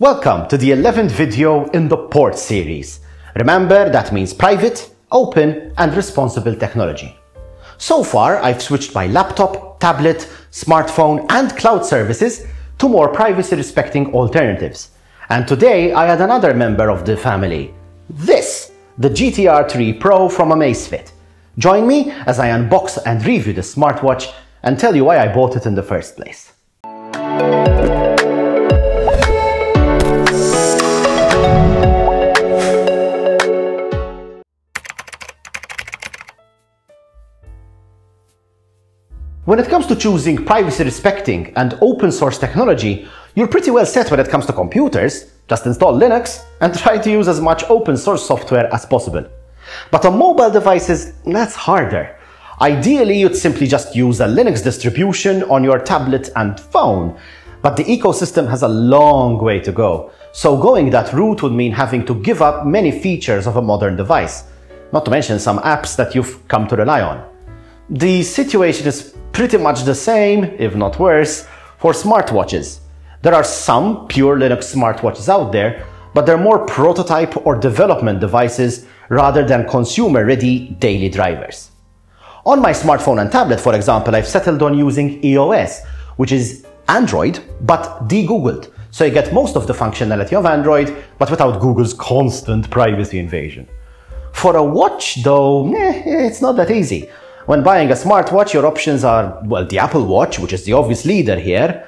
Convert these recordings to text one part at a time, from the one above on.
Welcome to the 11th video in the PORT series. Remember, that means private, open, and responsible technology. So far, I've switched my laptop, tablet, smartphone, and cloud services to more privacy-respecting alternatives. And today, I had another member of the family. This, the GTR 3 Pro from Amazfit. Join me as I unbox and review the smartwatch and tell you why I bought it in the first place. When it comes to choosing privacy respecting and open source technology, you're pretty well set when it comes to computers. Just install Linux and try to use as much open source software as possible. But on mobile devices, that's harder. Ideally, you'd simply just use a Linux distribution on your tablet and phone. But the ecosystem has a long way to go. So going that route would mean having to give up many features of a modern device, not to mention some apps that you've come to rely on. The situation is pretty much the same, if not worse, for smartwatches. There are some pure Linux smartwatches out there, but they're more prototype or development devices rather than consumer-ready daily drivers. On my smartphone and tablet, for example, I've settled on using EOS, which is Android, but de-Googled. So you get most of the functionality of Android, but without Google's constant privacy invasion. For a watch, though, eh, it's not that easy. When buying a smartwatch, your options are, well, the Apple Watch, which is the obvious leader here.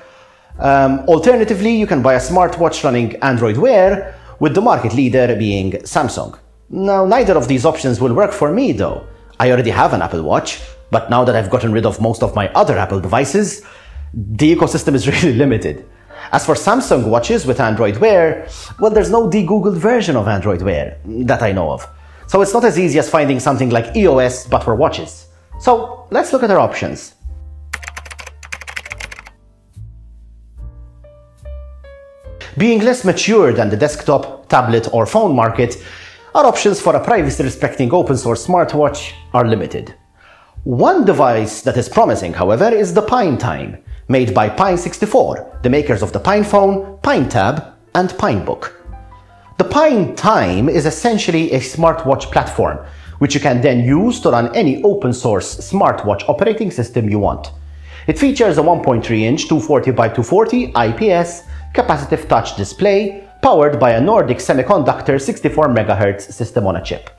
Um, alternatively, you can buy a smartwatch running Android Wear, with the market leader being Samsung. Now, neither of these options will work for me though. I already have an Apple Watch, but now that I've gotten rid of most of my other Apple devices, the ecosystem is really limited. As for Samsung watches with Android Wear, well, there's no de-Googled version of Android Wear that I know of. So it's not as easy as finding something like EOS but for watches. So let's look at our options. Being less mature than the desktop, tablet or phone market, our options for a privacy-respecting open source smartwatch are limited. One device that is promising, however, is the PineTime, made by Pine64, the makers of the PinePhone, Pine Tab, and PineBook. The PineTime is essentially a smartwatch platform which you can then use to run any open source smartwatch operating system you want. It features a 1.3 inch 240 by 240 IPS capacitive touch display powered by a Nordic Semiconductor 64 MHz system on a chip.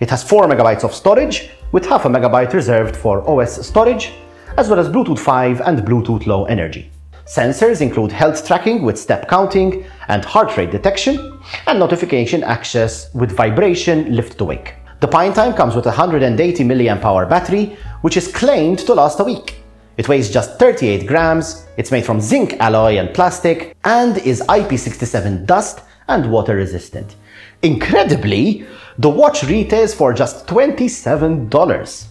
It has 4 MB of storage with half a megabyte reserved for OS storage as well as Bluetooth 5 and Bluetooth Low Energy. Sensors include health tracking with step counting and heart rate detection and notification access with vibration lift to wake. The PineTime comes with a 180 mAh battery, which is claimed to last a week. It weighs just 38 grams, it's made from zinc alloy and plastic, and is IP67 dust and water resistant. Incredibly, the watch retails for just $27.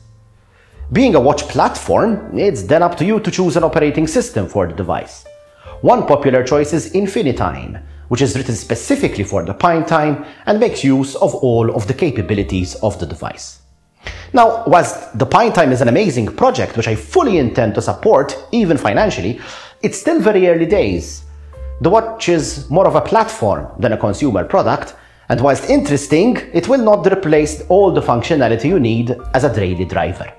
Being a watch platform, it's then up to you to choose an operating system for the device. One popular choice is Infinitime, which is written specifically for the PineTime and makes use of all of the capabilities of the device. Now, whilst the PineTime is an amazing project which I fully intend to support, even financially, it's still very early days. The watch is more of a platform than a consumer product, and whilst interesting, it will not replace all the functionality you need as a daily driver.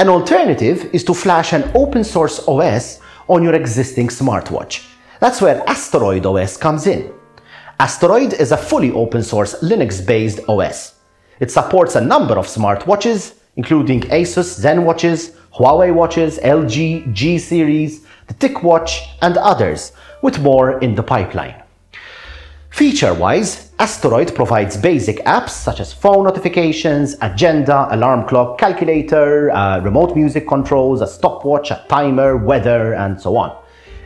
An alternative is to flash an open source OS on your existing smartwatch. That's where AsteroidOS comes in. Asteroid is a fully open source Linux-based OS. It supports a number of smartwatches, including Asus Zen watches, Huawei watches, LG, G series, the TicWatch, and others, with more in the pipeline. Feature-wise, Asteroid provides basic apps such as phone notifications, agenda, alarm clock, calculator, uh, remote music controls, a stopwatch, a timer, weather, and so on.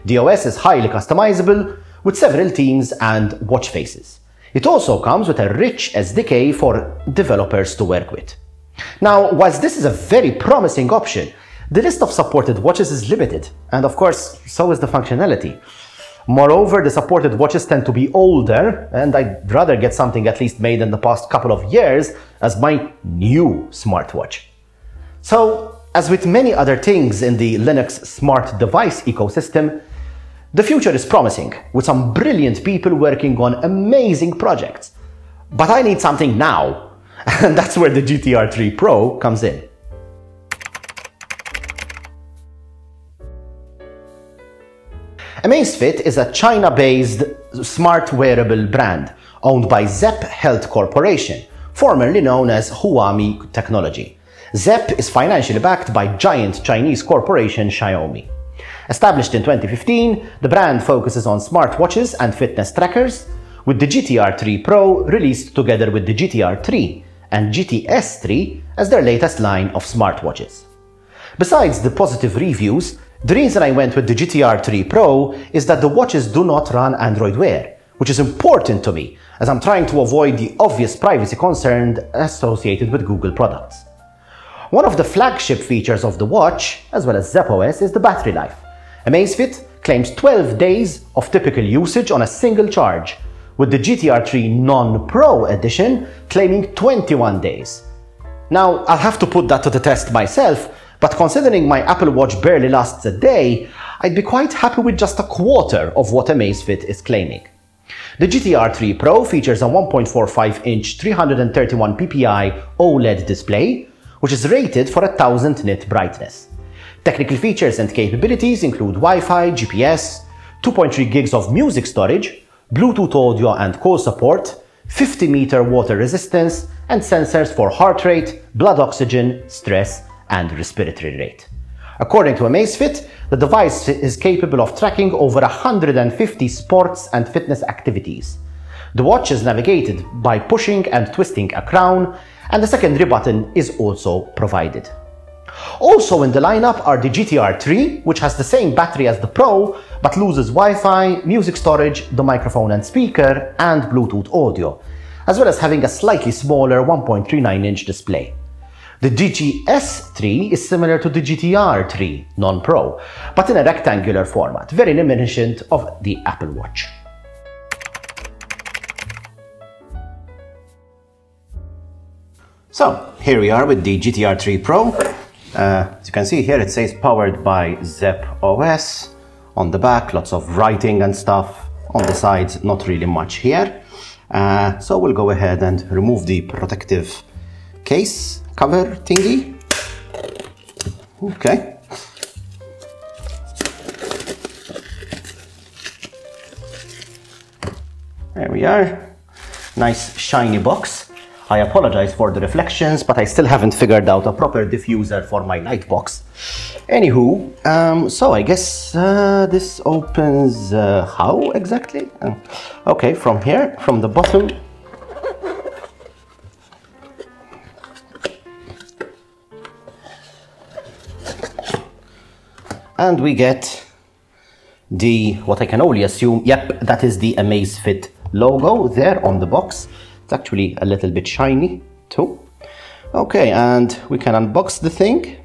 The OS is highly customizable with several themes and watch faces. It also comes with a rich SDK for developers to work with. Now, whilst this is a very promising option, the list of supported watches is limited, and of course, so is the functionality. Moreover, the supported watches tend to be older, and I'd rather get something at least made in the past couple of years as my new smartwatch. So, as with many other things in the Linux smart device ecosystem, The future is promising, with some brilliant people working on amazing projects. But I need something now, and that's where the GTR 3 Pro comes in. Amazfit is a China-based smart wearable brand owned by Zepp Health Corporation, formerly known as Huami Technology. Zepp is financially backed by giant Chinese corporation Xiaomi. Established in 2015, the brand focuses on smartwatches and fitness trackers, with the GTR 3 Pro released together with the GTR 3 and GTS 3 as their latest line of smartwatches. Besides the positive reviews, the reason I went with the GTR 3 Pro is that the watches do not run Android Wear, which is important to me as I'm trying to avoid the obvious privacy concerns associated with Google products. One of the flagship features of the watch, as well as Zepp OS, is the battery life. Amazfit claims 12 days of typical usage on a single charge, with the GTR 3 Non-Pro edition claiming 21 days. Now, I'll have to put that to the test myself, but considering my Apple Watch barely lasts a day, I'd be quite happy with just a quarter of what Amazfit is claiming. The GTR 3 Pro features a 1.45-inch 331 ppi OLED display, which is rated for a 1000 nit brightness. Technical features and capabilities include Wi-Fi, GPS, 2.3 gigs of music storage, Bluetooth audio and call support, 50 meter water resistance, and sensors for heart rate, blood oxygen, stress, and respiratory rate. According to Amazfit, the device is capable of tracking over 150 sports and fitness activities. The watch is navigated by pushing and twisting a crown, and a secondary button is also provided. Also in the lineup are the GTR 3, which has the same battery as the Pro, but loses Wi-Fi, music storage, the microphone and speaker, and Bluetooth audio, as well as having a slightly smaller 1.39-inch display. The GTS 3 is similar to the GTR 3 non-Pro, but in a rectangular format, very reminiscent of the Apple Watch. So here we are with the GTR 3 Pro. Uh, as you can see here, it says powered by Zepp OS. On the back, lots of writing and stuff. On the sides, not really much here. Uh, so we'll go ahead and remove the protective case cover thingy. Okay. There we are. Nice shiny box. I apologize for the reflections, but I still haven't figured out a proper diffuser for my light box. Anywho, um, so I guess uh, this opens uh, how exactly? Uh, okay, from here, from the bottom. And we get the, what I can only assume, yep, that is the Amazfit logo there on the box. It's actually a little bit shiny too. Okay, and we can unbox the thing.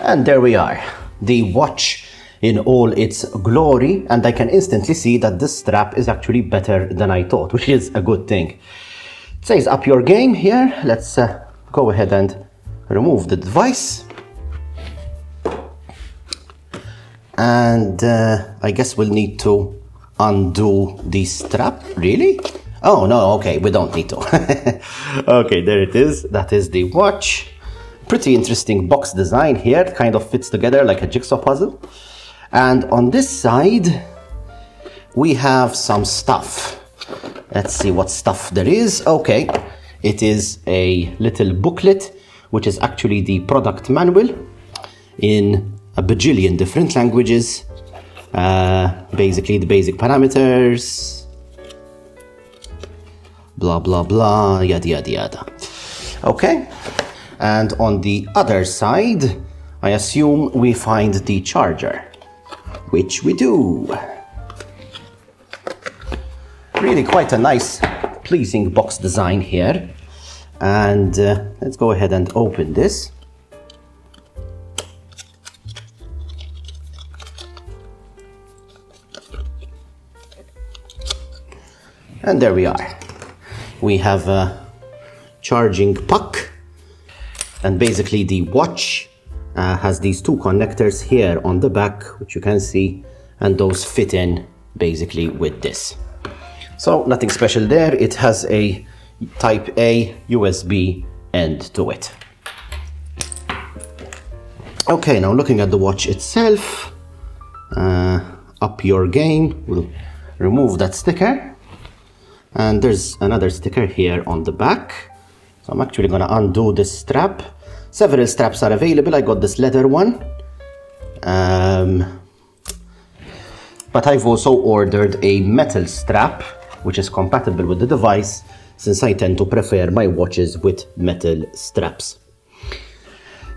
And there we are, the watch in all its glory. And I can instantly see that this strap is actually better than I thought, which is a good thing. It says up your game here. Let's uh, go ahead and remove the device. And uh, I guess we'll need to undo this strap really? Oh no okay we don't need to. Okay there it is. That is the watch. Pretty interesting box design here. It kind of fits together like a jigsaw puzzle. And on this side we have some stuff. Let's see what stuff there is. Okay it is a little booklet which is actually the product manual in a bajillion different languages uh, basically the basic parameters. Blah blah blah yada yada yada. Okay. And on the other side I assume we find the charger which we do. Really quite a nice pleasing box design here. And uh, let's go ahead and open this And there we are. We have a charging puck and basically the watch uh, has these two connectors here on the back, which you can see, and those fit in basically with this. So nothing special there. It has a type A USB end to it. Okay, now looking at the watch itself, uh, up your game, we'll remove that sticker. And there's another sticker here on the back. So I'm actually gonna undo this strap. Several straps are available. I got this leather one. Um, but I've also ordered a metal strap, which is compatible with the device, since I tend to prefer my watches with metal straps.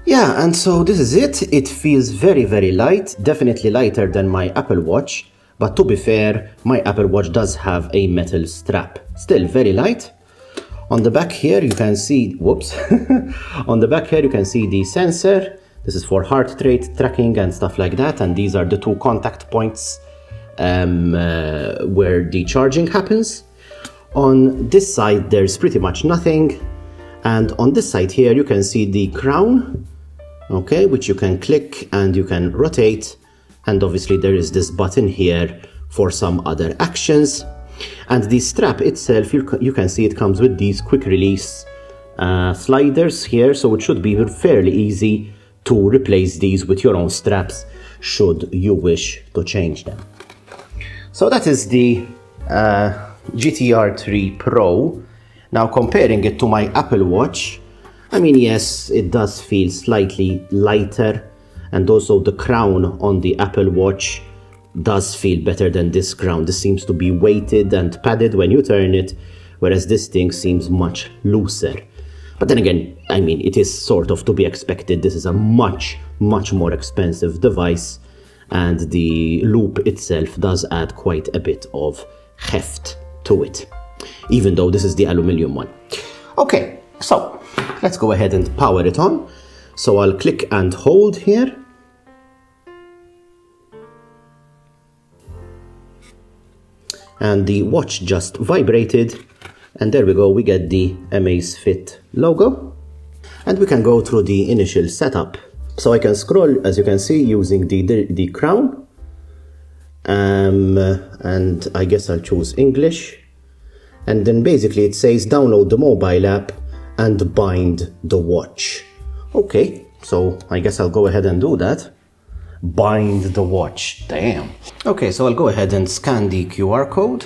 Yeah, and so this is it. It feels very, very light, definitely lighter than my Apple Watch. But to be fair, my Apple Watch does have a metal strap. Still very light. On the back here, you can see, whoops. On the back here, you can see the sensor. This is for heart rate tracking and stuff like that. And these are the two contact points um, uh, where the charging happens. On this side, there's pretty much nothing. And on this side here, you can see the crown, okay, which you can click and you can rotate and obviously there is this button here for some other actions. And the strap itself you, you can see it comes with these quick release uh, sliders here. So it should be fairly easy to replace these with your own straps should you wish to change them. So that is the uh, GTR 3 Pro. Now comparing it to my Apple Watch I mean yes it does feel slightly lighter and also the crown on the Apple Watch does feel better than this crown. This seems to be weighted and padded when you turn it, whereas this thing seems much looser. But then again, I mean, it is sort of to be expected. This is a much, much more expensive device, and the loop itself does add quite a bit of heft to it, even though this is the aluminium one. Okay, so let's go ahead and power it on. So I'll click and hold here. And the watch just vibrated. And there we go, we get the Amazfit logo. And we can go through the initial setup. So I can scroll, as you can see, using the, the, the crown. Um, and I guess I'll choose English. And then basically it says download the mobile app and bind the watch. Okay, so I guess I'll go ahead and do that. Bind the watch, damn. Okay, so I'll go ahead and scan the QR code.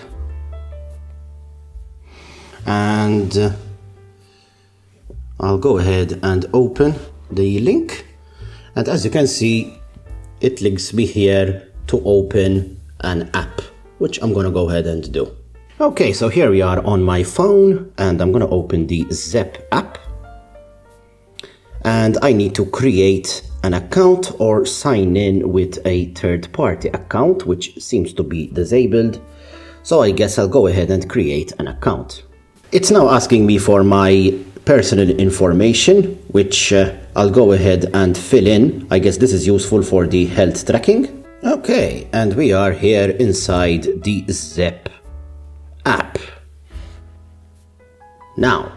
And uh, I'll go ahead and open the link. And as you can see, it links me here to open an app, which I'm gonna go ahead and do. Okay, so here we are on my phone and I'm gonna open the Zepp app and I need to create an account or sign in with a third party account which seems to be disabled so I guess I'll go ahead and create an account. It's now asking me for my personal information which uh, I'll go ahead and fill in. I guess this is useful for the health tracking. Okay, and we are here inside the Zepp app. Now,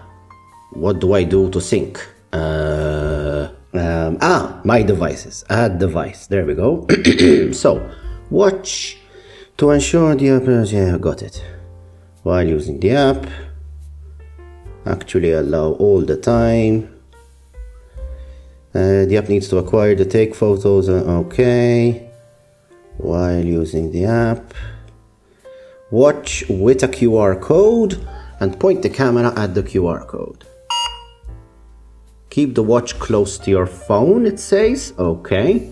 what do I do to sync? Uh, um, ah, my devices. Add device. There we go. so, watch to ensure the app. Yeah, got it. While using the app, actually allow all the time. Uh, the app needs to acquire the take photos. Uh, okay. While using the app, watch with a QR code and point the camera at the QR code. Keep the watch close to your phone, it says. Okay.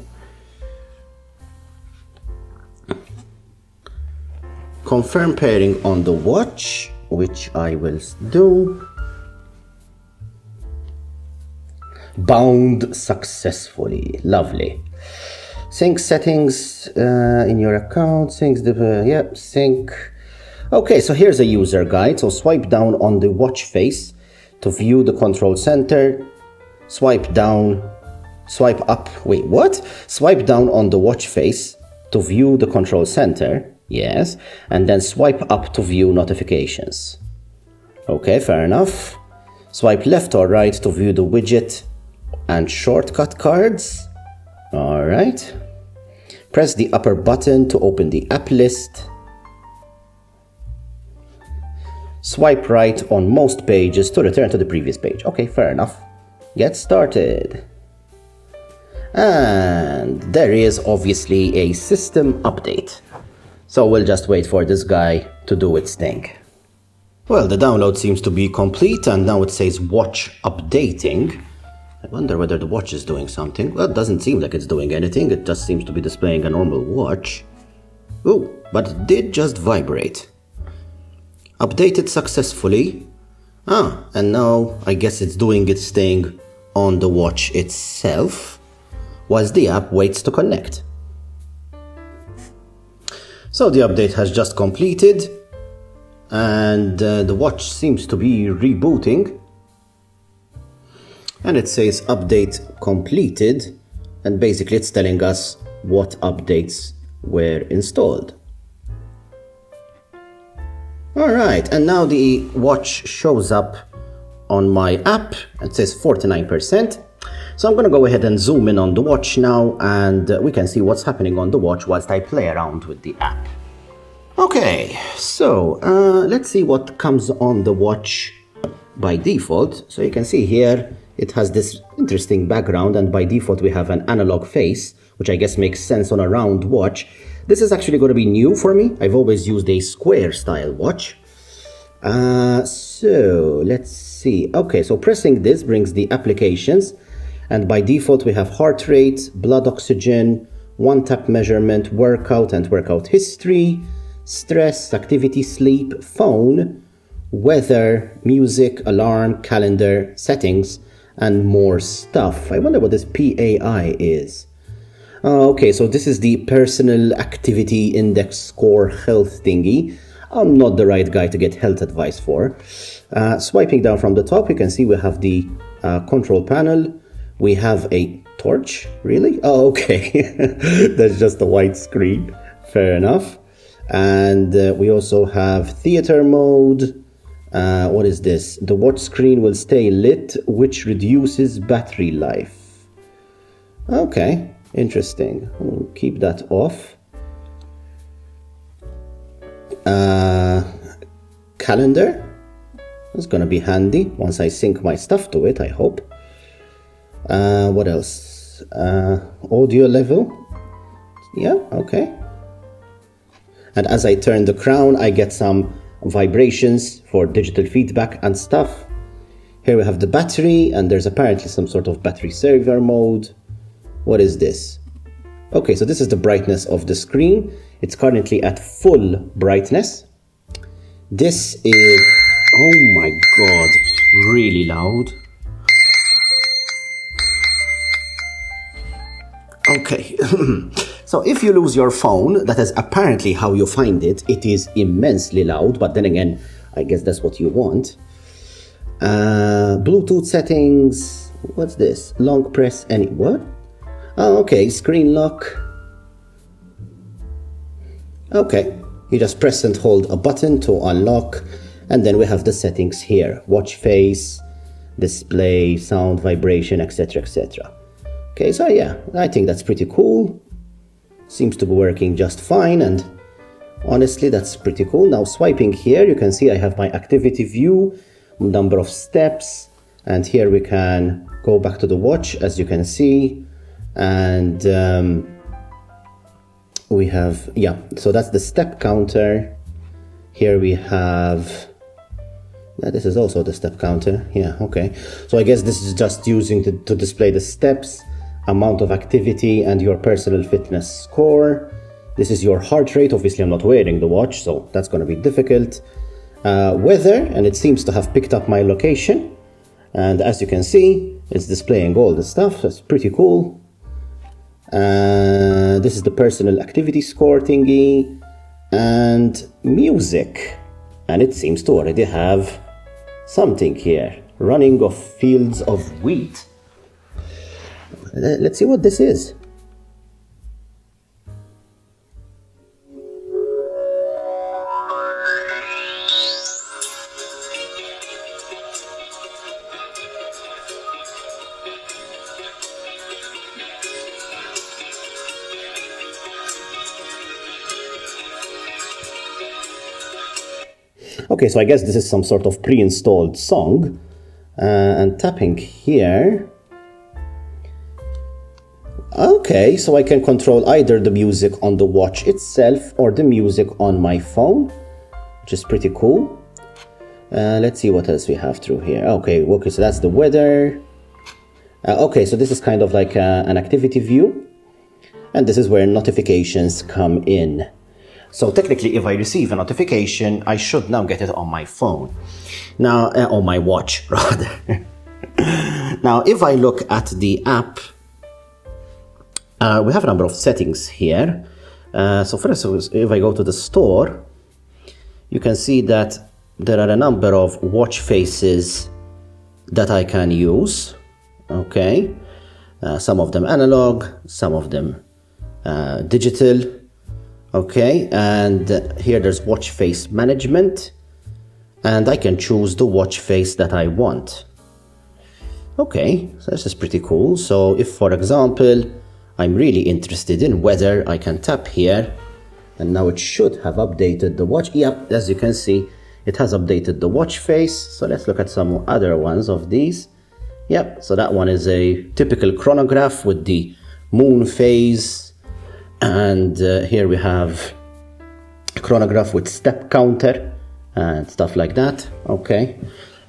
Confirm pairing on the watch, which I will do. Bound successfully. Lovely. Sync settings uh, in your account. Syncs the, uh, yeah, sync. Okay, so here's a user guide. So swipe down on the watch face to view the control center swipe down, swipe up, wait, what? Swipe down on the watch face to view the control center, yes, and then swipe up to view notifications. Okay, fair enough. Swipe left or right to view the widget and shortcut cards. All right. Press the upper button to open the app list. Swipe right on most pages to return to the previous page. Okay, fair enough. Get started. And there is obviously a system update. So we'll just wait for this guy to do its thing. Well, the download seems to be complete and now it says watch updating. I wonder whether the watch is doing something. Well, it doesn't seem like it's doing anything. It just seems to be displaying a normal watch. Oh, but it did just vibrate. Updated successfully. Ah, and now I guess it's doing its thing on the watch itself, whilst the app waits to connect. So the update has just completed, and uh, the watch seems to be rebooting. And it says update completed, and basically it's telling us what updates were installed. Alright, and now the watch shows up on my app. It says 49%. So I'm going to go ahead and zoom in on the watch now and we can see what's happening on the watch whilst I play around with the app. Okay, so uh, let's see what comes on the watch by default. So you can see here it has this interesting background and by default we have an analog face, which I guess makes sense on a round watch. This is actually going to be new for me. I've always used a square style watch. Uh, so let's see. Okay, so pressing this brings the applications. And by default, we have heart rate, blood oxygen, one tap measurement, workout and workout history, stress, activity, sleep, phone, weather, music, alarm, calendar, settings, and more stuff. I wonder what this PAI is. Uh, okay, so this is the personal activity index score health thingy. I'm not the right guy to get health advice for. Uh, swiping down from the top, you can see we have the uh, control panel. We have a torch, really? Oh, okay. That's just a white screen. Fair enough. And uh, we also have theater mode. Uh, what is this? The watch screen will stay lit, which reduces battery life. Okay, Interesting. We'll keep that off. Uh, calendar. It's gonna be handy once I sync my stuff to it, I hope. Uh, what else? Uh, audio level. Yeah, okay. And as I turn the crown, I get some vibrations for digital feedback and stuff. Here we have the battery, and there's apparently some sort of battery saver mode. What is this? Okay, so this is the brightness of the screen. It's currently at full brightness. This is, oh my god, really loud. Okay, so if you lose your phone, that is apparently how you find it. It is immensely loud, but then again, I guess that's what you want. Uh, Bluetooth settings, what's this? Long press any, what? Oh, okay, screen lock. Okay, you just press and hold a button to unlock, and then we have the settings here watch face, display, sound, vibration, etc. etc. Okay, so yeah, I think that's pretty cool. Seems to be working just fine, and honestly, that's pretty cool. Now, swiping here, you can see I have my activity view, number of steps, and here we can go back to the watch as you can see and um, we have yeah so that's the step counter. Here we have yeah, this is also the step counter. Yeah okay. So i guess this is just using to, to display the steps amount of activity and your personal fitness score. This is your heart rate. Obviously i'm not wearing the watch so that's going to be difficult. Uh, weather and it seems to have picked up my location. And as you can see it's displaying all the stuff. That's pretty cool uh, this is the personal activity score thingy. And music. And it seems to already have something here. Running of fields of wheat. Let's see what this is Okay, so I guess this is some sort of pre-installed song. Uh, and tapping here. Okay, so I can control either the music on the watch itself or the music on my phone, which is pretty cool. Uh, let's see what else we have through here. Okay, okay, so that's the weather. Uh, okay, so this is kind of like uh, an activity view. And this is where notifications come in. So technically, if I receive a notification, I should now get it on my phone. Now, uh, on my watch, rather. now, if I look at the app, uh, we have a number of settings here. Uh, so first, if I go to the store, you can see that there are a number of watch faces that I can use. Okay, uh, some of them analog, some of them uh, digital okay and here there's watch face management and I can choose the watch face that I want. Okay so this is pretty cool. So if for example I'm really interested in weather I can tap here and now it should have updated the watch. Yep as you can see it has updated the watch face. So let's look at some other ones of these. Yep so that one is a typical chronograph with the moon phase and uh, here we have chronograph with step counter and stuff like that okay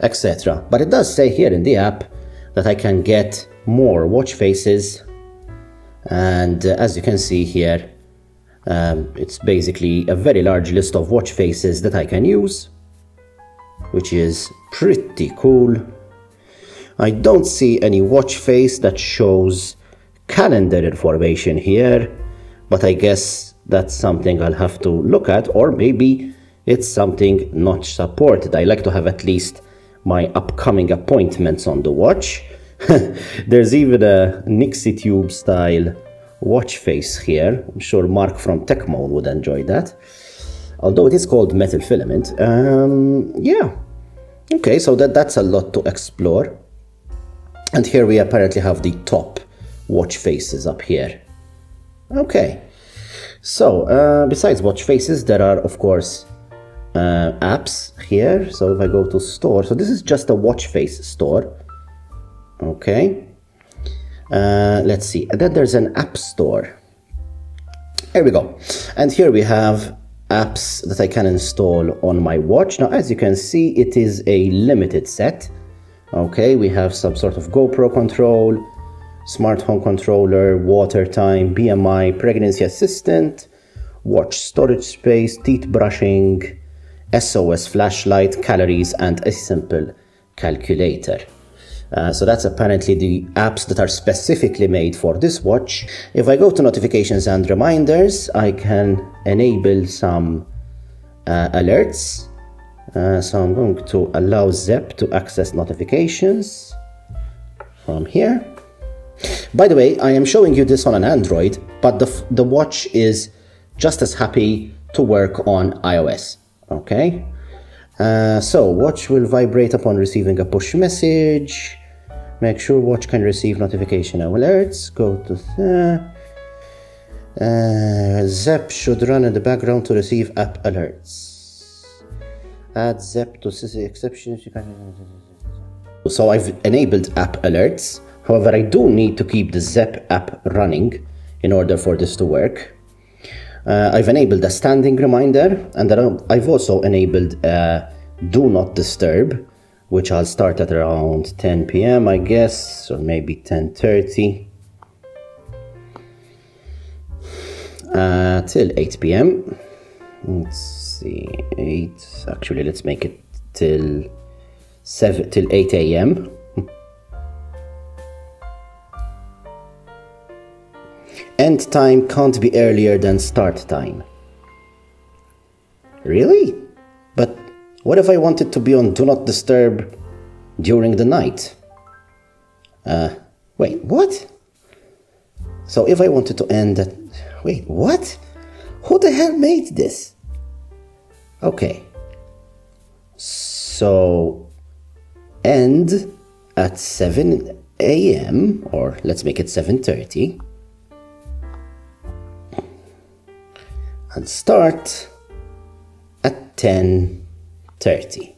etc but it does say here in the app that I can get more watch faces. And uh, as you can see here um, it's basically a very large list of watch faces that I can use which is pretty cool. I don't see any watch face that shows calendar information here but I guess that's something I'll have to look at, or maybe it's something not supported. I like to have at least my upcoming appointments on the watch. There's even a Nixie Tube style watch face here. I'm sure Mark from Techmoan would enjoy that. Although it is called metal filament. Um, yeah. Okay, so that, that's a lot to explore. And here we apparently have the top watch faces up here. Okay, so uh, besides watch faces, there are of course uh, apps here. So if I go to store, so this is just a watch face store. Okay, uh, let's see. And then there's an app store. Here we go. And here we have apps that I can install on my watch. Now, as you can see, it is a limited set. Okay, we have some sort of GoPro control, smart home controller, water time, BMI, pregnancy assistant, watch storage space, teeth brushing, SOS flashlight, calories, and a simple calculator. Uh, so that's apparently the apps that are specifically made for this watch. If I go to notifications and reminders, I can enable some uh, alerts. Uh, so I'm going to allow Zepp to access notifications from here. By the way, I am showing you this on an Android, but the, the watch is just as happy to work on iOS. Okay? Uh, so, watch will vibrate upon receiving a push message. Make sure watch can receive notification alerts. Go to the, uh, Zepp should run in the background to receive app alerts. Add Zepp to exceptions. So I've enabled app alerts. However, I do need to keep the Zepp app running in order for this to work. Uh, I've enabled a standing reminder and I've also enabled a do not disturb, which I'll start at around 10 p.m. I guess, or maybe 10.30. Uh, till 8 p.m. Let's see, 8, actually let's make it till 7 till 8 a.m. End time can't be earlier than start time. Really? But what if I wanted to be on Do Not Disturb during the night? Uh, wait, what? So if I wanted to end at. Wait, what? Who the hell made this? Okay. So end at 7 a.m. or let's make it 7:30 and start at 10.30.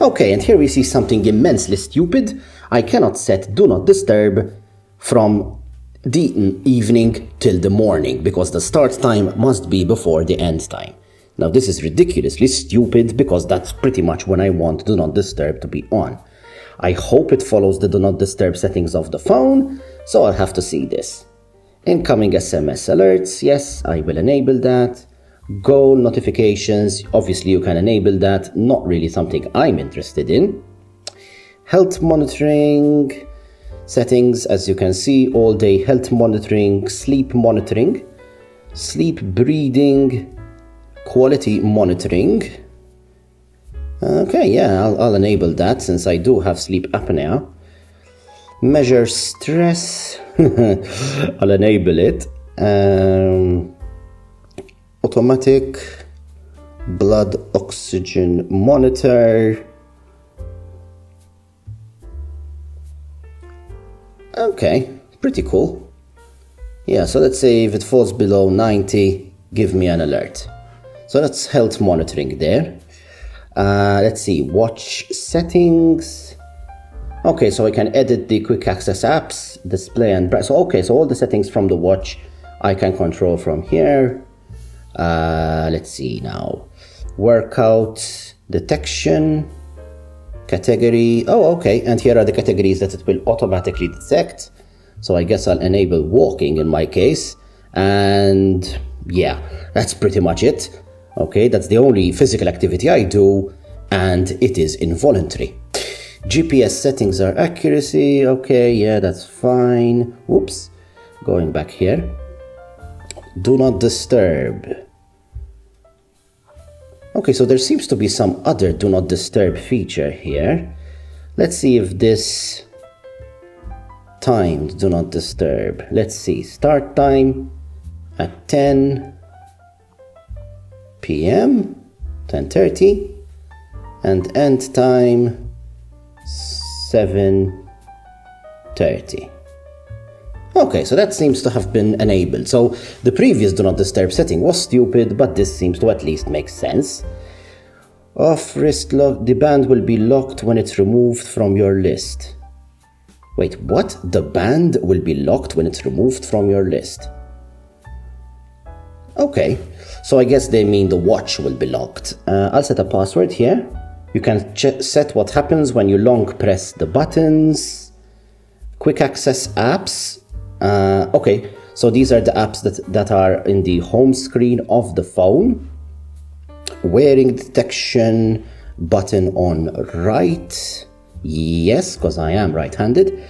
Okay, and here we see something immensely stupid. I cannot set do not disturb from the evening till the morning because the start time must be before the end time. Now this is ridiculously stupid because that's pretty much when I want do not disturb to be on. I hope it follows the do not disturb settings of the phone, so I'll have to see this. Incoming SMS alerts, yes, I will enable that. Goal notifications, obviously you can enable that, not really something I'm interested in. Health monitoring settings, as you can see, all day health monitoring, sleep monitoring, sleep breathing, quality monitoring. Okay, yeah, I'll, I'll enable that since I do have sleep apnea. Measure stress, I'll enable it. Um, automatic blood oxygen monitor. Okay, pretty cool. Yeah, so let's say if it falls below 90, give me an alert. So that's health monitoring there. Uh, let's see, watch settings. Okay, so I can edit the quick access apps, display and so okay, so all the settings from the watch I can control from here. Uh, let's see now, workout detection category. Oh, okay, and here are the categories that it will automatically detect. So I guess I'll enable walking in my case, and yeah, that's pretty much it. Okay, that's the only physical activity I do, and it is involuntary. GPS settings are accuracy. Okay, yeah, that's fine. Whoops. Going back here. Do not disturb. Okay, so there seems to be some other do not disturb feature here. Let's see if this timed do not disturb. Let's see, start time at 10 p.m. 10:30 and end time 7:30. Okay, so that seems to have been enabled. So the previous do not disturb setting was stupid, but this seems to at least make sense. Off wrist lock, the band will be locked when it's removed from your list. Wait, what? The band will be locked when it's removed from your list. Okay, so I guess they mean the watch will be locked. Uh, I'll set a password here. You can set what happens when you long press the buttons. Quick access apps. Uh, okay, so these are the apps that, that are in the home screen of the phone. Wearing detection button on right. Yes, because I am right handed.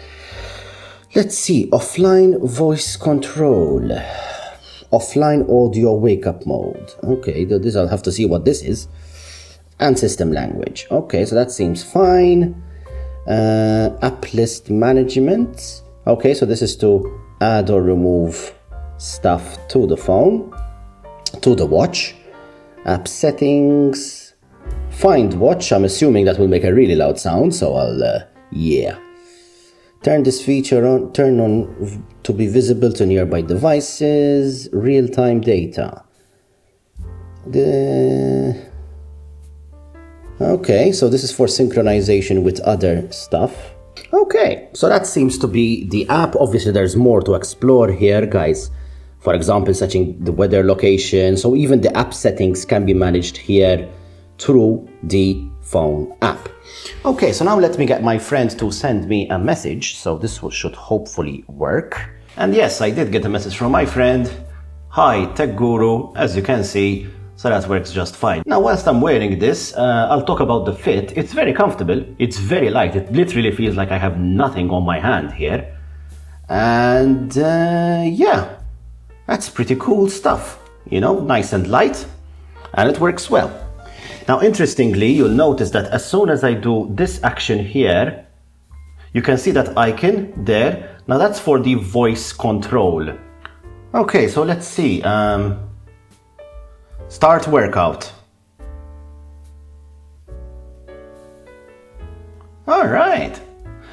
Let's see, offline voice control offline audio wake up mode. Okay, this I'll have to see what this is. And system language. Okay, so that seems fine. Uh, app list management. Okay, so this is to add or remove stuff to the phone, to the watch. App settings. Find watch. I'm assuming that will make a really loud sound, so I'll, uh, yeah. Turn this feature on, turn on to be visible to nearby devices, real-time data. The... Okay, so this is for synchronization with other stuff. Okay, so that seems to be the app. Obviously, there's more to explore here, guys. For example, setting the weather location. So even the app settings can be managed here through the phone app. Okay, so now let me get my friend to send me a message. So this should hopefully work. And yes, I did get a message from my friend. Hi, Tech Guru. As you can see, so that works just fine. Now, whilst I'm wearing this, uh, I'll talk about the fit. It's very comfortable. It's very light. It literally feels like I have nothing on my hand here. And uh, yeah, that's pretty cool stuff. You know, nice and light, and it works well. Now, interestingly, you'll notice that as soon as I do this action here, you can see that icon there. Now that's for the voice control. Okay, so let's see. Um, start workout. All right.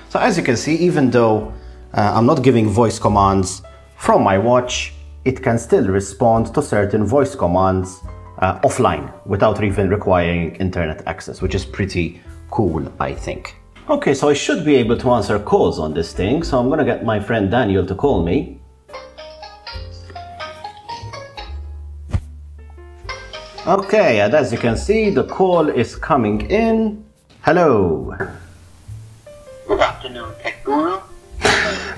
So as you can see, even though uh, I'm not giving voice commands from my watch, it can still respond to certain voice commands uh, offline without even requiring internet access, which is pretty cool, I think. Okay, so I should be able to answer calls on this thing, so I'm gonna get my friend Daniel to call me. Okay, and as you can see, the call is coming in. Hello. Good afternoon, Tech Guru.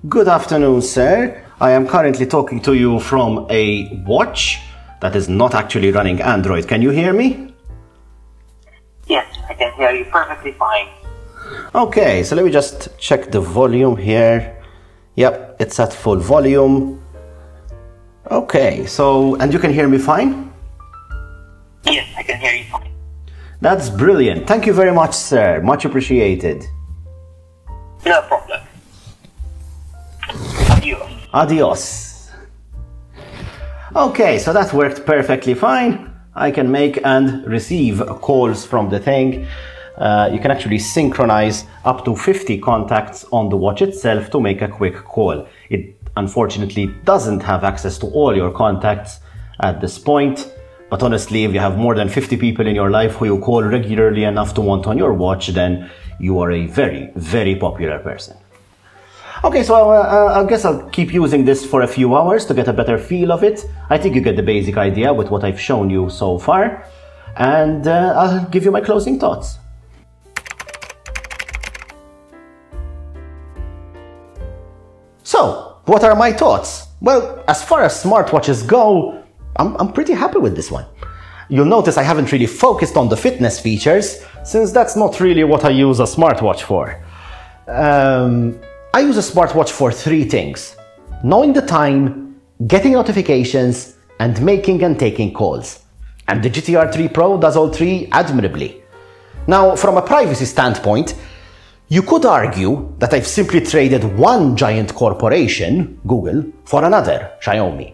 Good afternoon, sir. I am currently talking to you from a watch that is not actually running Android. Can you hear me? Yes, I can hear you perfectly fine. Okay, so let me just check the volume here. Yep, it's at full volume. Okay, so, and you can hear me fine? Yes, I can hear you fine. That's brilliant. Thank you very much, sir. Much appreciated. No problem. Adios. Adios. Okay, so that worked perfectly fine. I can make and receive calls from the thing. Uh, you can actually synchronize up to 50 contacts on the watch itself to make a quick call. It unfortunately doesn't have access to all your contacts at this point. But honestly, if you have more than 50 people in your life who you call regularly enough to want on your watch, then you are a very, very popular person. Okay, so uh, uh, I guess I'll keep using this for a few hours to get a better feel of it. I think you get the basic idea with what I've shown you so far. And uh, I'll give you my closing thoughts. So, what are my thoughts? Well, as far as smartwatches go, I'm, I'm pretty happy with this one. You'll notice I haven't really focused on the fitness features, since that's not really what I use a smartwatch for. Um, I use a smartwatch for three things. Knowing the time, getting notifications, and making and taking calls. And the GTR 3 Pro does all three admirably. Now, from a privacy standpoint, you could argue that I've simply traded one giant corporation, Google, for another, Xiaomi.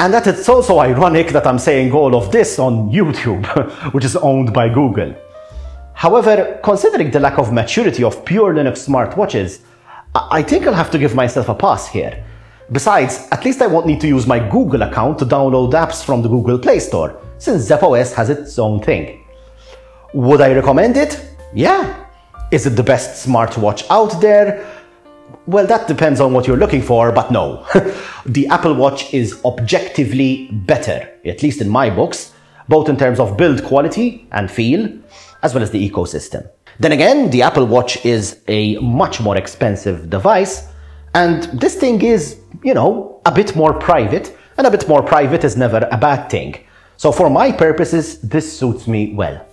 And that it's also ironic that I'm saying all of this on YouTube, which is owned by Google. However, considering the lack of maturity of pure Linux smartwatches, I think I'll have to give myself a pass here. Besides, at least I won't need to use my Google account to download apps from the Google Play Store, since Zepp OS has its own thing. Would I recommend it? Yeah, is it the best smartwatch out there? Well, that depends on what you're looking for, but no. the Apple Watch is objectively better, at least in my books, both in terms of build quality and feel, as well as the ecosystem. Then again, the Apple Watch is a much more expensive device, and this thing is, you know, a bit more private, and a bit more private is never a bad thing. So for my purposes, this suits me well.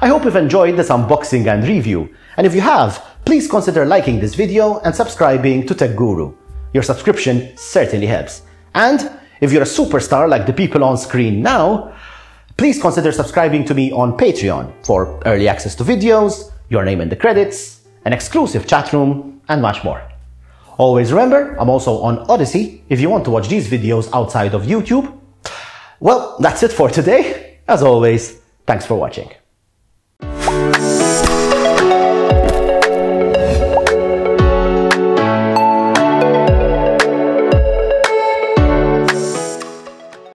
I hope you've enjoyed this unboxing and review, and if you have, please consider liking this video and subscribing to Tech Guru. Your subscription certainly helps. And if you're a superstar like the people on screen now, please consider subscribing to me on Patreon for early access to videos, your name in the credits, an exclusive chat room, and much more. Always remember, I'm also on Odysee if you want to watch these videos outside of YouTube. Well, that's it for today. As always, thanks for watching.